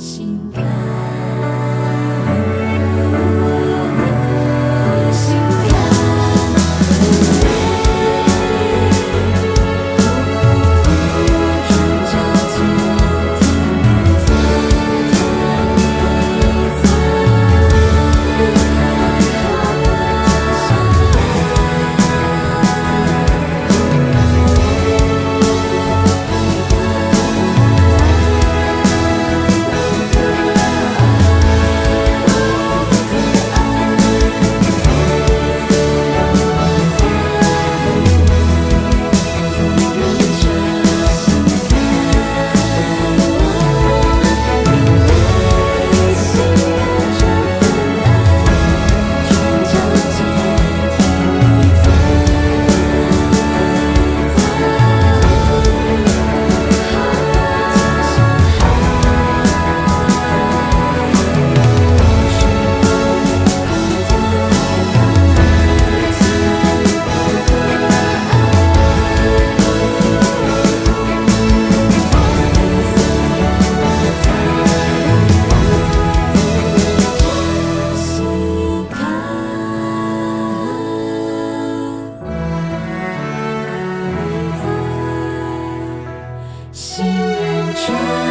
心。心甘情。